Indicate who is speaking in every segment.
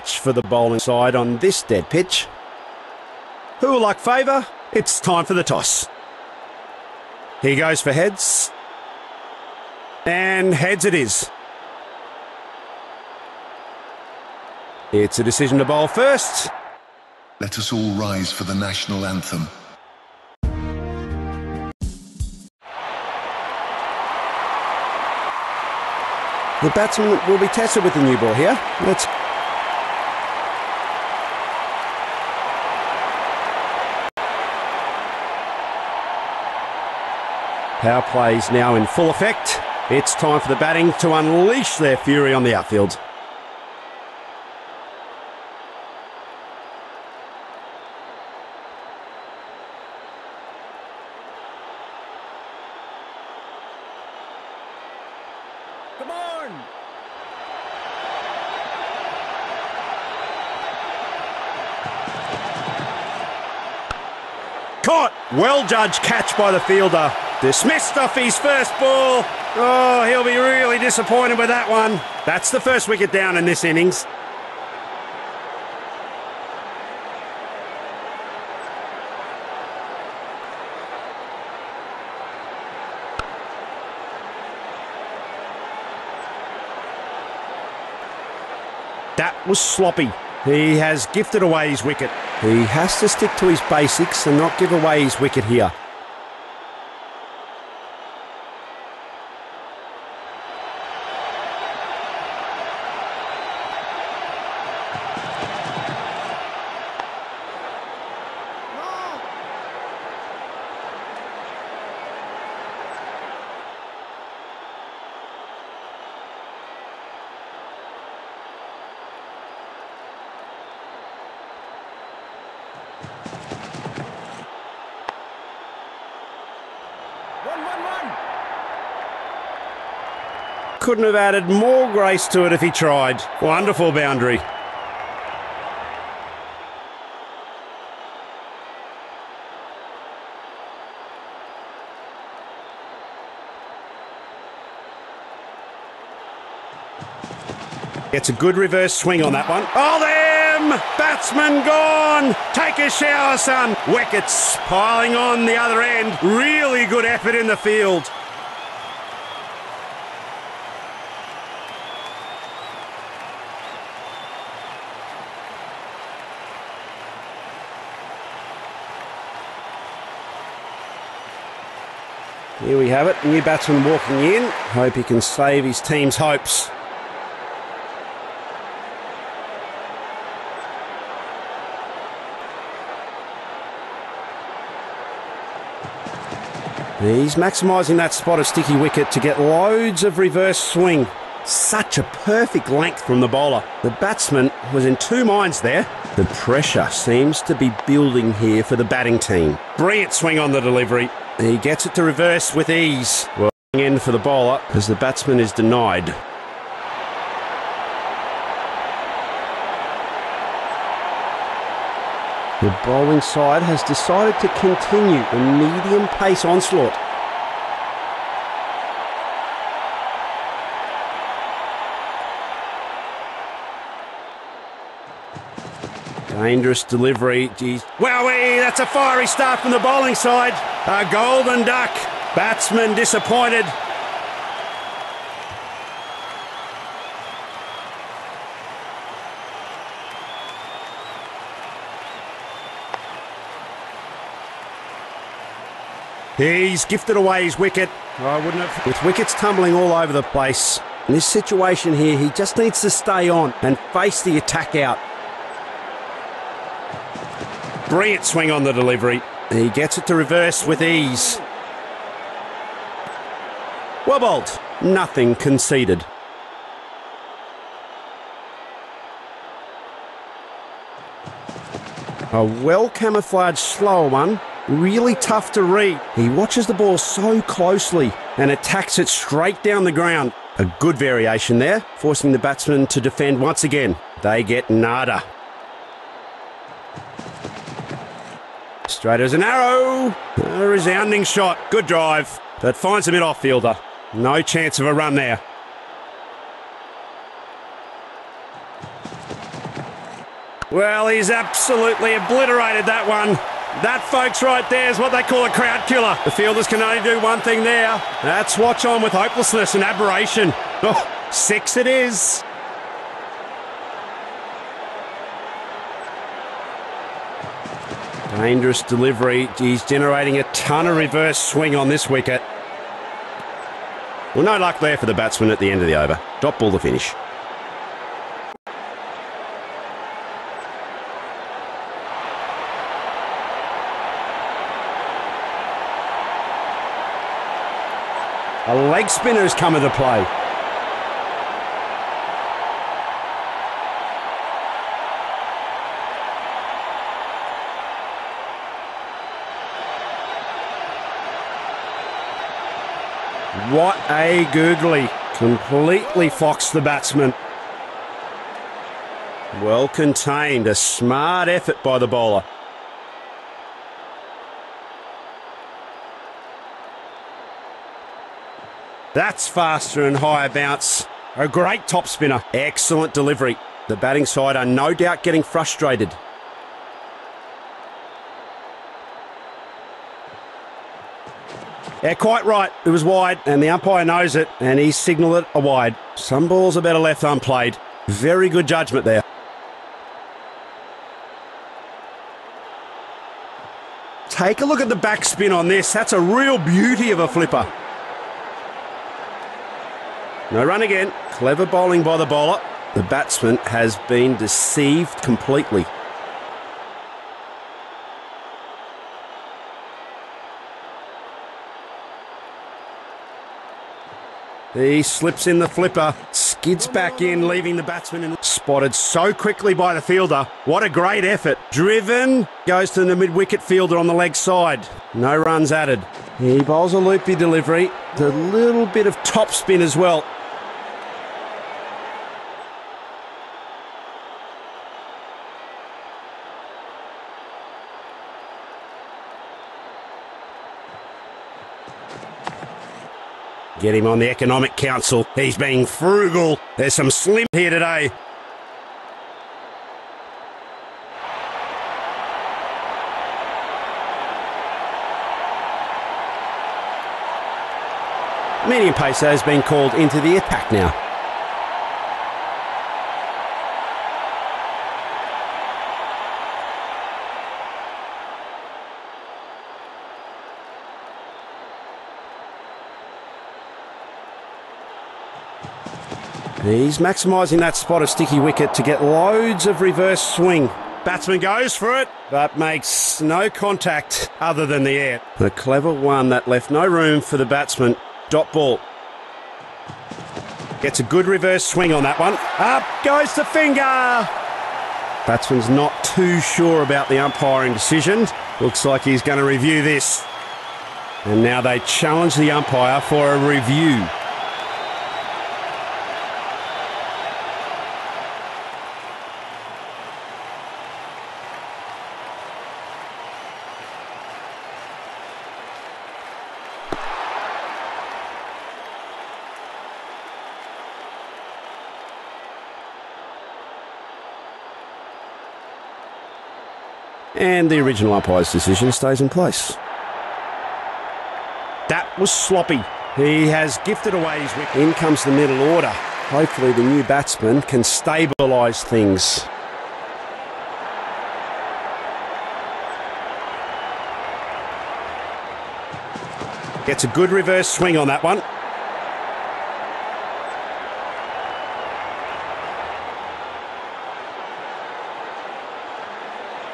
Speaker 1: Much for the bowling side on this dead pitch. Who will like favour? It's time for the toss. He goes for heads. And heads it is. It's a decision to bowl first.
Speaker 2: Let us all rise for the national anthem.
Speaker 1: The batsman will be tested with the new ball here. Let's Power plays now in full effect. It's time for the batting to unleash their fury on the outfield.
Speaker 3: Come on!
Speaker 1: Caught! Well judged catch by the fielder. Dismissed off his first ball. Oh, he'll be really disappointed with that one. That's the first wicket down in this innings. That was sloppy. He has gifted away his wicket. He has to stick to his basics and not give away his wicket here.
Speaker 3: One, one, one!
Speaker 1: Couldn't have added more grace to it if he tried. Wonderful boundary. Gets a good reverse swing on that one. Oh, them! Batsman gone! Take a shower, son! Wickets piling on the other end. Really good effort in the field. Here we have it. New batsman walking in. Hope he can save his team's hopes. He's maximising that spot of sticky wicket to get loads of reverse swing. Such a perfect length from the bowler. The batsman was in two minds there. The pressure seems to be building here for the batting team. Brilliant swing on the delivery. He gets it to reverse with ease. Well, end for the bowler as the batsman is denied. The bowling side has decided to continue the medium pace onslaught. Dangerous delivery. Geez. Wowee, that's a fiery start from the bowling side. A golden duck. Batsman disappointed. He's gifted away his wicket. I wouldn't have. With wickets tumbling all over the place. In this situation here, he just needs to stay on and face the attack out. Brilliant swing on the delivery. He gets it to reverse with ease. Wobbled. Nothing conceded. A well camouflaged slow one. Really tough to read. He watches the ball so closely and attacks it straight down the ground. A good variation there, forcing the batsman to defend once again. They get nada. Straight as an arrow. A resounding shot. Good drive. That finds a mid-off fielder. No chance of a run there. Well, he's absolutely obliterated that one. That, folks, right there is what they call a crowd killer. The fielders can only do one thing there. That's watch on with hopelessness and aberration. Oh, six it is. Dangerous delivery. He's generating a ton of reverse swing on this wicket. Well, no luck there for the batsman at the end of the over. Dot ball to finish. A leg spinner has come into play. What a googly. Completely foxed the batsman. Well contained. A smart effort by the bowler. That's faster and higher bounce. A great top spinner. Excellent delivery. The batting side are no doubt getting frustrated. Yeah, quite right. It was wide, and the umpire knows it, and he signalled it a wide. Some balls are better left unplayed. Very good judgment there. Take a look at the backspin on this. That's a real beauty of a flipper. No run again. Clever bowling by the bowler. The batsman has been deceived completely. He slips in the flipper, skids back in, leaving the batsman in. Spotted so quickly by the fielder. What a great effort. Driven, goes to the mid wicket fielder on the leg side. No runs added. He bowls a loopy delivery, a little bit of top spin as well. Get him on the Economic Council. He's being frugal. There's some slim here today. Medium pacer has been called into the attack now. He's maximising that spot of sticky wicket to get loads of reverse swing. Batsman goes for it, but makes no contact other than the air. The clever one that left no room for the batsman. Dot ball. Gets a good reverse swing on that one. Up goes the finger. Batsman's not too sure about the umpiring decision. Looks like he's going to review this. And now they challenge the umpire for a review. And the original umpire's decision stays in place. That was sloppy. He has gifted away his wicket. In comes the middle order. Hopefully, the new batsman can stabilise things. Gets a good reverse swing on that one.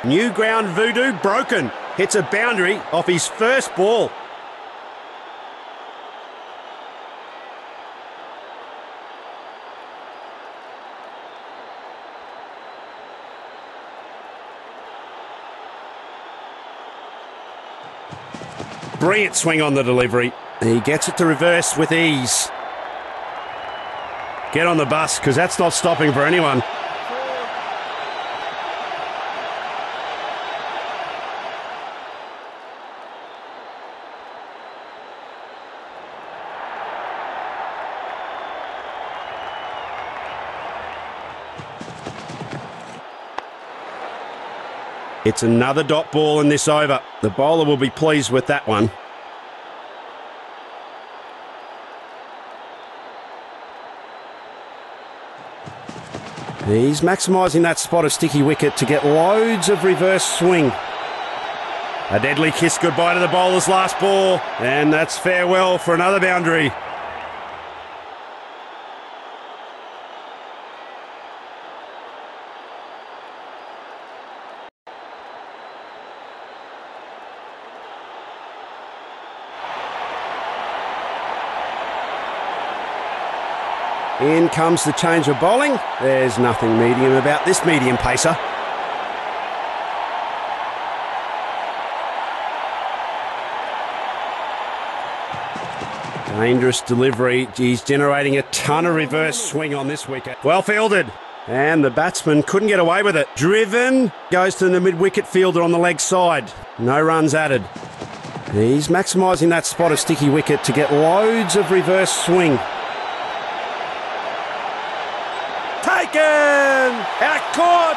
Speaker 1: New ground voodoo broken. Hits a boundary off his first ball. Brilliant swing on the delivery. He gets it to reverse with ease. Get on the bus because that's not stopping for anyone. It's another dot ball in this over. The bowler will be pleased with that one. He's maximising that spot of sticky wicket to get loads of reverse swing. A deadly kiss goodbye to the bowler's last ball, and that's farewell for another boundary. In comes the change of bowling. There's nothing medium about this medium pacer. Dangerous delivery. He's generating a ton of reverse swing on this wicket. Well fielded. And the batsman couldn't get away with it. Driven. Goes to the mid wicket fielder on the leg side. No runs added. He's maximising that spot of sticky wicket to get loads of reverse swing. Out caught!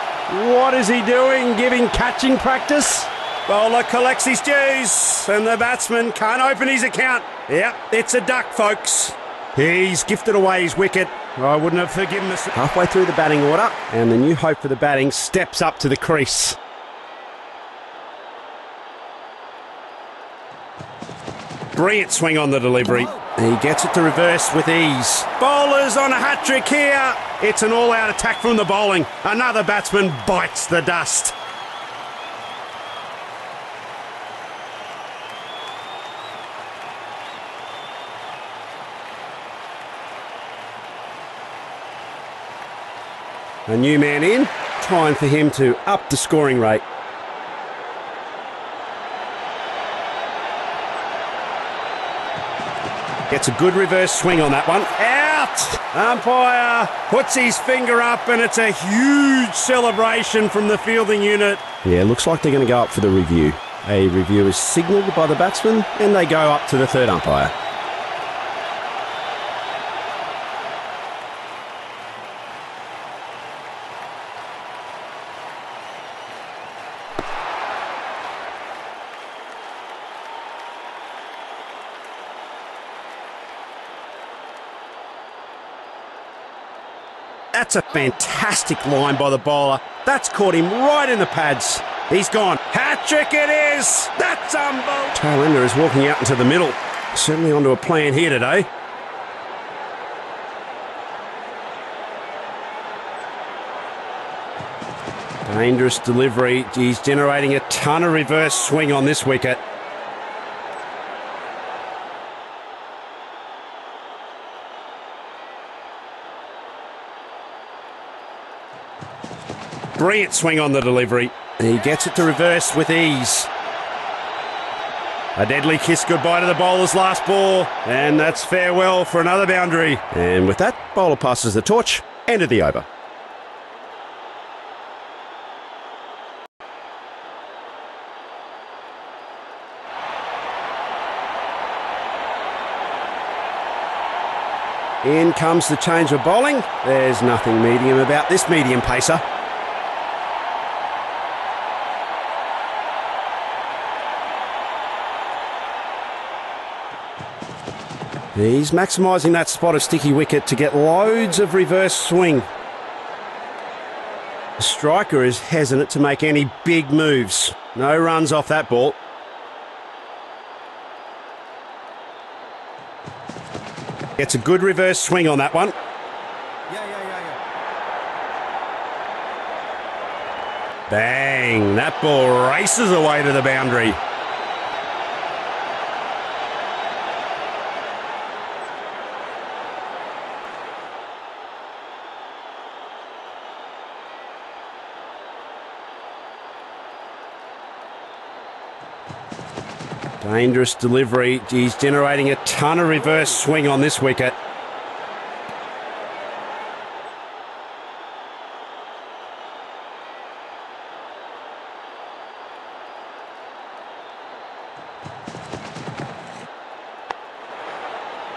Speaker 1: What is he doing? Giving catching practice? Bowler collects his dues, and the batsman can't open his account. Yep, it's a duck, folks. He's gifted away his wicket. I wouldn't have forgiven us. Halfway through the batting order, and the new hope for the batting steps up to the crease. Brilliant swing on the delivery. He gets it to reverse with ease. Bowlers on a hat trick here. It's an all out attack from the bowling. Another batsman bites the dust. A new man in, trying for him to up the scoring rate. Gets a good reverse swing on that one. Out! Umpire puts his finger up, and it's a huge celebration from the fielding unit. Yeah, looks like they're going to go up for the review. A review is signalled by the batsman, and they go up to the third umpire. That's a fantastic line by the bowler. That's caught him right in the pads. He's gone. Hat trick it is. That's unbelievable. Tailender is walking out into the middle. Certainly onto a plan here today. Dangerous delivery. He's generating a ton of reverse swing on this wicket. Brilliant swing on the delivery. He gets it to reverse with ease. A deadly kiss goodbye to the bowler's last ball, and that's farewell for another boundary. And with that, bowler passes the torch. End of the over. In comes the change of bowling. There's nothing medium about this medium pacer. He's maximising that spot of sticky wicket to get loads of reverse swing. The striker is hesitant to make any big moves. No runs off that ball. Gets a good reverse swing on that one.
Speaker 3: Yeah, yeah, yeah, yeah.
Speaker 1: Bang! That ball races away to the boundary. Dangerous delivery. He's generating a ton of reverse swing on this wicket.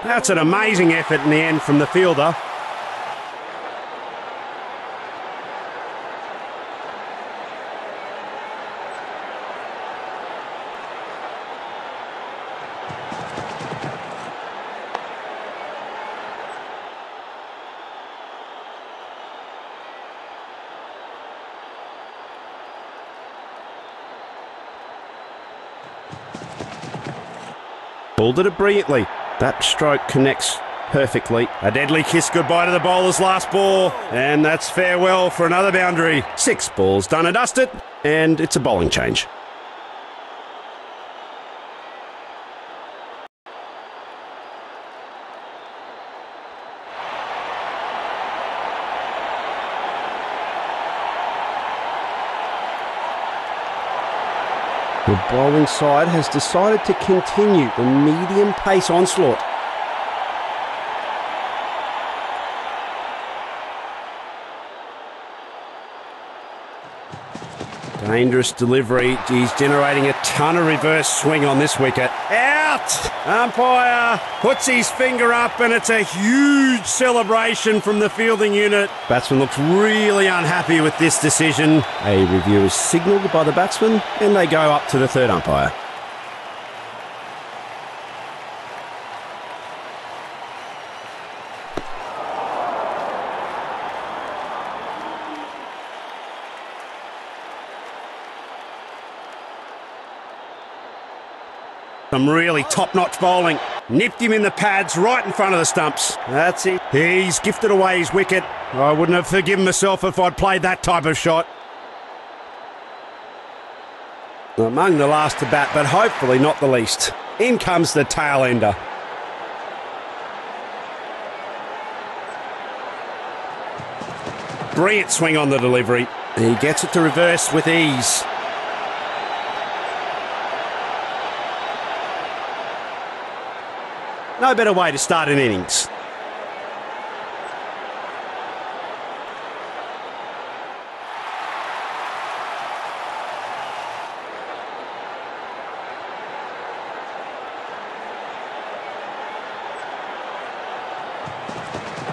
Speaker 1: That's an amazing effort in the end from the fielder. Pulled it brilliantly. That stroke connects perfectly. A deadly kiss goodbye to the bowler's last ball. And that's farewell for another boundary. Six balls done and dusted. And it's a bowling change. The bowling side has decided to continue the medium pace onslaught. Dangerous delivery. He's generating a ton of reverse swing on this wicket. Out! Umpire puts his finger up and it's a huge celebration from the fielding unit. Batsman looks really unhappy with this decision. A review is signalled by the batsman and they go up to the third umpire. Some really top-notch bowling. Nipped him in the pads right in front of the stumps. That's it. He's gifted away his wicket. I wouldn't have forgiven myself if I'd played that type of shot. Among the last to bat, but hopefully not the least. In comes the tail ender. Brilliant swing on the delivery. He gets it to reverse with ease. No better way to start an innings.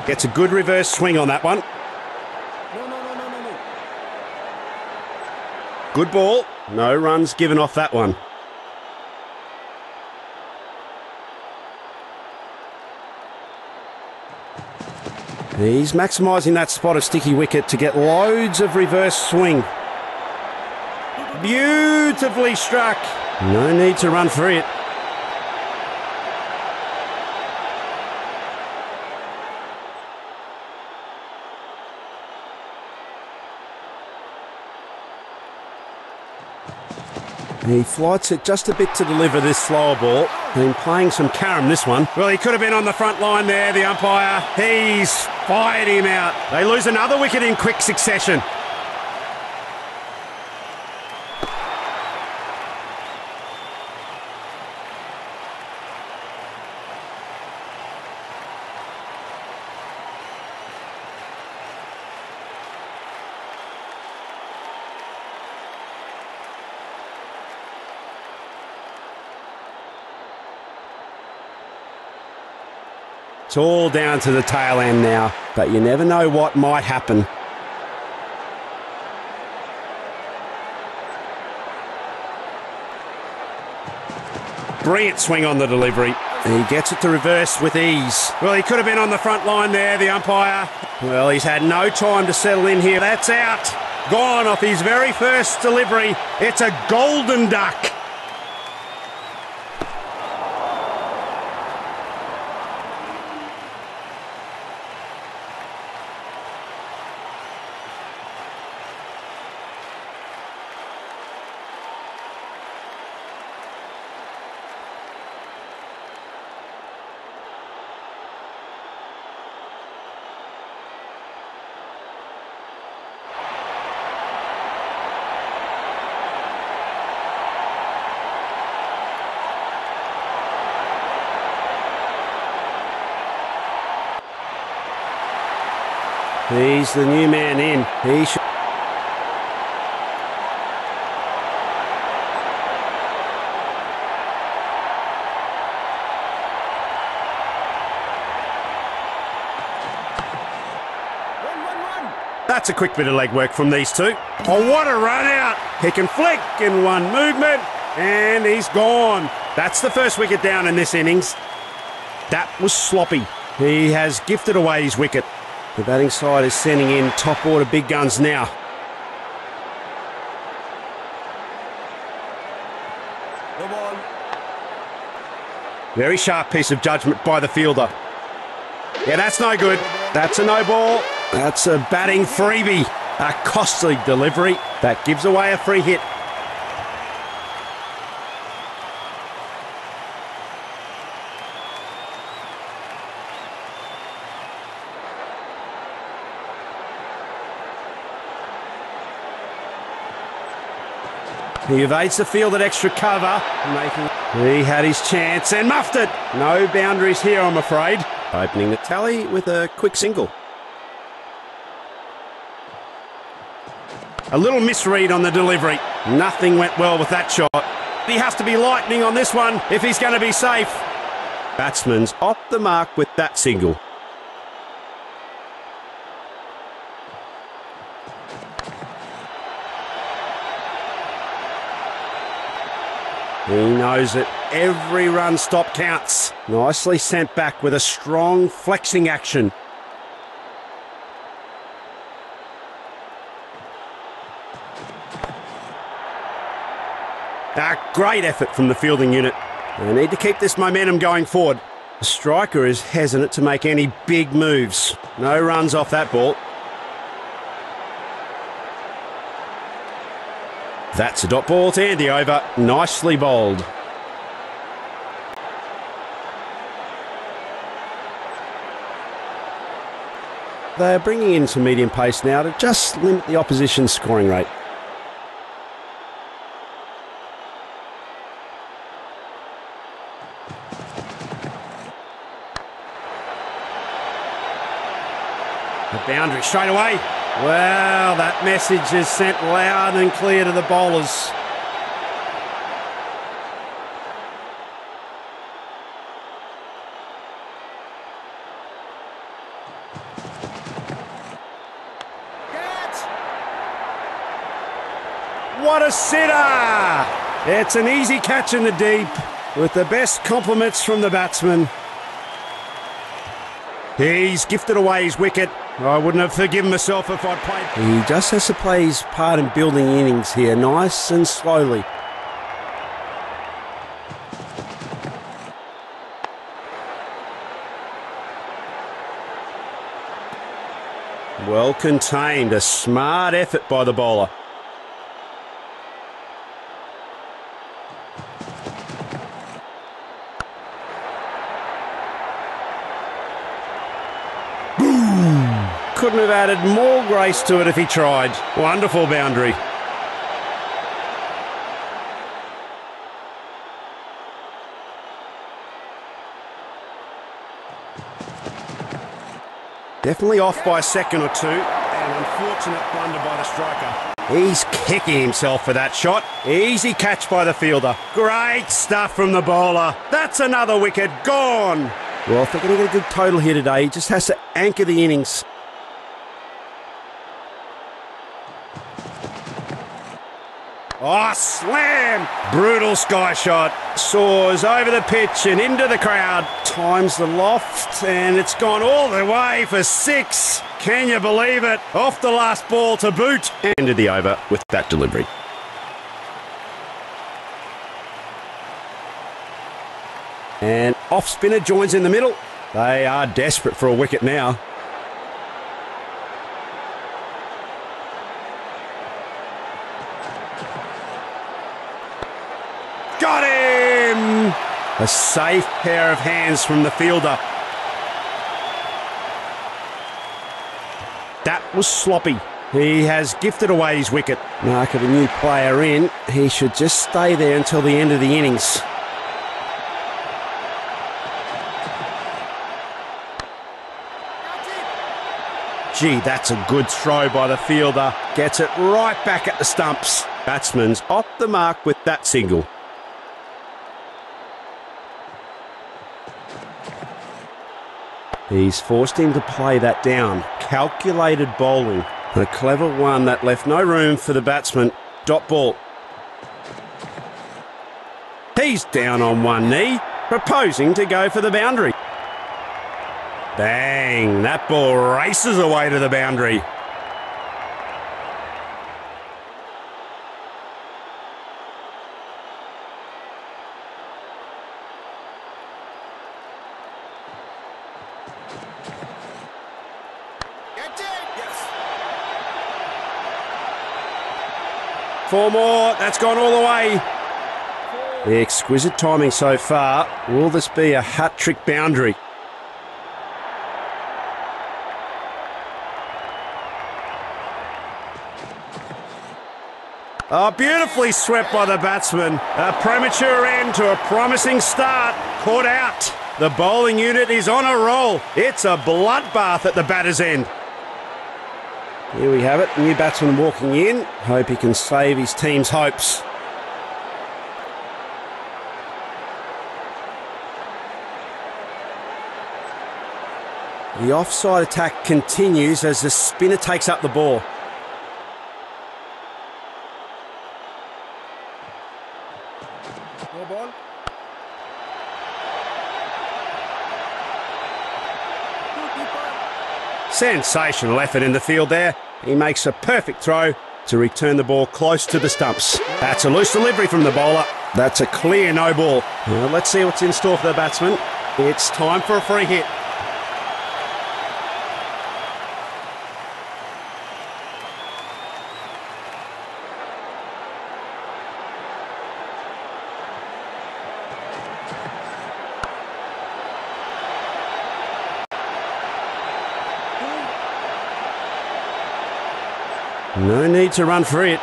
Speaker 1: Gets a good reverse swing on that one.
Speaker 3: No, no, no.
Speaker 1: Good ball. No runs given off that one. He's maximising that spot of sticky wicket to get loads of reverse swing. Beautifully struck. No need to run for it. He flights it just a bit to deliver this slower ball. Been playing some carom this one. Well, he could have been on the front line there, the umpire. He's fired him out. They lose another wicket in quick succession. It's all down to the tail end now, but you never know what might happen. Brilliant swing on the delivery. He gets it to reverse with ease. Well, he could have been on the front line there, the umpire. Well, he's had no time to settle in here. That's out. Gone off his very first delivery. It's a golden duck. He's the new man in. He should. That's a quick bit of leg work from these two. Oh, what a run out! He can flick in one movement, and he's gone. That's the first wicket down in this innings. That was sloppy. He has gifted away his wicket. The batting side is sending in top order big guns now. Very sharp piece of judgment by the fielder. Yeah, that's no good. That's a no ball. That's a batting freebie. A costly delivery that gives away a free hit. He evades the field at extra cover, making. He had his chance and muffed it. No boundaries here, I'm afraid. Opening the tally with a quick single. A little misread on the delivery. Nothing went well with that shot. He has to be lightning on this one if he's going to be safe. Batsman's off the mark with that single. He knows that every run stop counts. Nicely sent back with a strong flexing action. A great effort from the fielding unit. They need to keep this momentum going forward. The striker is hesitant to make any big moves. No runs off that ball. That's a dot ball to Andy over. Nicely bowled. They're bringing in some medium pace now to just limit the opposition's scoring rate. The boundary straight away. Well, that message is sent loud and clear to the bowlers. What a sitter! It's an easy catch in the deep with the best compliments from the batsman. He's gifted away his wicket. I wouldn't have forgiven myself if I'd played. He just has to play his part in building innings here, nice and slowly. Well contained, a smart effort by the bowler. couldn't have added more grace to it if he tried. Wonderful boundary. Definitely off by a second or two. An unfortunate blunder by the striker. He's kicking himself for that shot. Easy catch by the fielder. Great stuff from the bowler. That's another wicket gone. Well, if they're going to get a good total here today, he just has to anchor the innings. Oh, slam! Brutal sky shot. Soars over the pitch and into the crowd. Times the loft and it's gone all the way for six. Can you believe it? Off the last ball to boot. Ended the over with that delivery. And off spinner joins in the middle. They are desperate for a wicket now. Got him! A safe pair of hands from the fielder. That was sloppy. He has gifted away his wicket. Mark of a new player in. He should just stay there until the end of the innings. Gee, that's a good throw by the fielder. Gets it right back at the stumps. Batsman's off the mark with that single. He's forced him to play that down. Calculated bowling. A clever one that left no room for the batsman. Dot ball. He's down on one knee, proposing to go for the boundary. Bang! That ball races away to the boundary. Four more. That's gone all the way. The exquisite timing so far. Will this be a hat trick boundary? Oh, beautifully swept by the batsman. A premature end to a promising start. Caught out. The bowling unit is on a roll. It's a bloodbath at the batter's end. Here we have it. New batsman walking in. Hope he can save his team's hopes. The offside attack continues as the spinner takes up the ball.
Speaker 3: No ball. Goalkeeper.
Speaker 1: Sensational effort in the field there. He makes a perfect throw to return the ball close to the stumps. That's a loose delivery from the bowler. That's a clear no ball. Well, let's see what's in store for the batsman. It's time for a free hit. No need to run for it.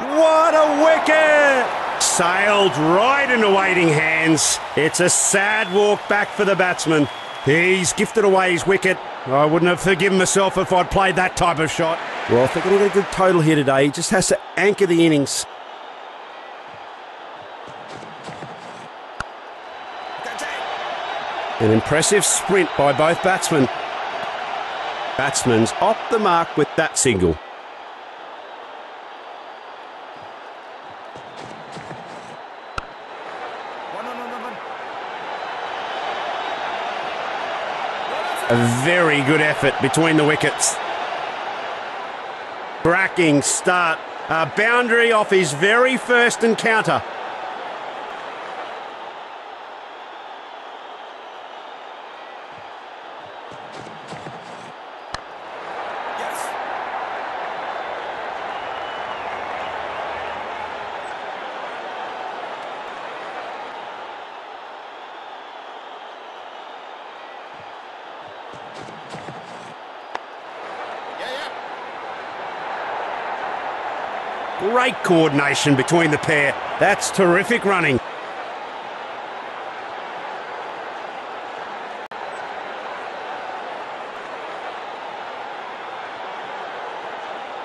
Speaker 1: What a wicket! Sailed right into waiting hands. It's a sad walk back for the batsman. He's gifted away his wicket. I wouldn't have forgiven myself if I'd played that type of shot. Well, if they're going to get a good total here today, he just has to anchor the innings. An impressive sprint by both batsmen. Batsman's off the mark with that single. A very good effort between the wickets. Bracking start. A boundary off his very first encounter. Great coordination between the pair. That's terrific running.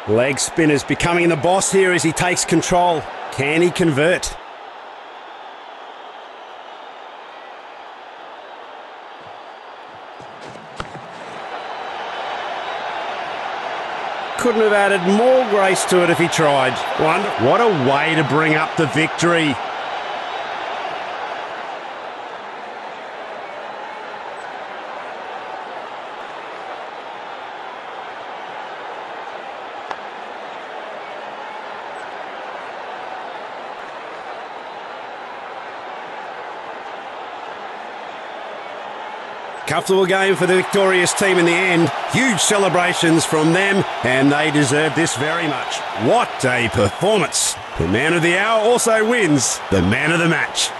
Speaker 1: Leg spinner's becoming the boss here as he takes control. Can he convert? Couldn't have added more grace to it if he tried. Wonder- What a way to bring up the victory. Comfortable game for the victorious team in the end. Huge celebrations from them, and they deserve this very much. What a performance! The man of the hour also wins the man of the match.